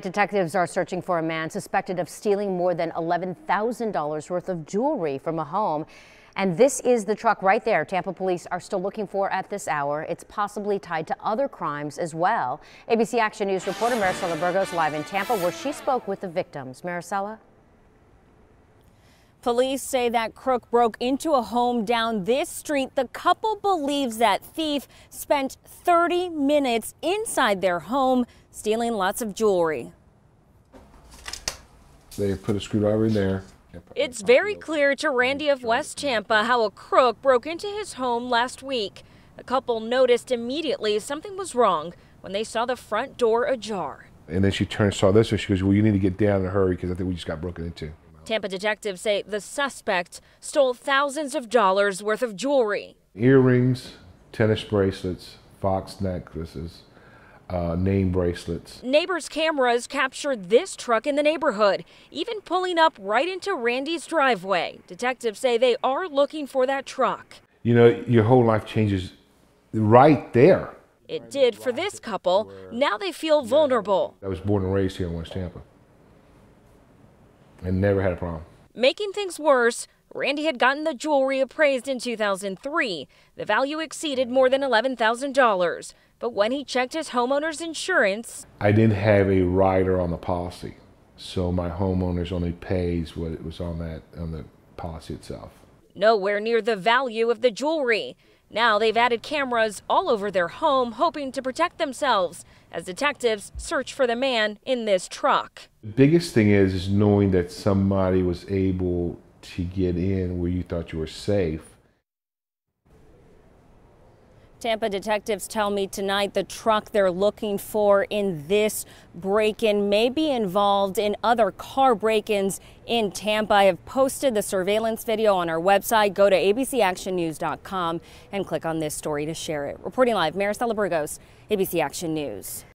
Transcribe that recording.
Detectives are searching for a man suspected of stealing more than $11,000 worth of jewelry from a home. And this is the truck right there. Tampa police are still looking for at this hour. It's possibly tied to other crimes as well. ABC Action News reporter Maricela Burgos live in Tampa where she spoke with the victims. Maricela? Police say that crook broke into a home down this street. The couple believes that thief spent 30 minutes inside their home stealing lots of jewelry. They put a screwdriver in there. It's very clear to Randy of West Tampa how a crook broke into his home last week. The couple noticed immediately something was wrong when they saw the front door ajar. And then she turned saw this and she goes, well, you need to get down in a hurry because I think we just got broken into. Tampa detectives say the suspect stole thousands of dollars worth of jewelry. Earrings, tennis bracelets, fox necklaces, uh, name bracelets. Neighbors' cameras captured this truck in the neighborhood, even pulling up right into Randy's driveway. Detectives say they are looking for that truck. You know, your whole life changes right there. It did for this couple. Now they feel vulnerable. I was born and raised here in West Tampa and never had a problem. Making things worse, Randy had gotten the jewelry appraised in 2003. The value exceeded more than $11,000. But when he checked his homeowner's insurance, I didn't have a rider on the policy. So my homeowners only pays what it was on that on the policy itself. Nowhere near the value of the jewelry. Now they've added cameras all over their home, hoping to protect themselves as detectives search for the man in this truck. The biggest thing is, is knowing that somebody was able to get in where you thought you were safe. Tampa detectives tell me tonight the truck they're looking for in this break in may be involved in other car break ins in Tampa. I have posted the surveillance video on our website. Go to abcactionnews.com and click on this story to share it. Reporting live, Maricela Burgos, ABC Action News.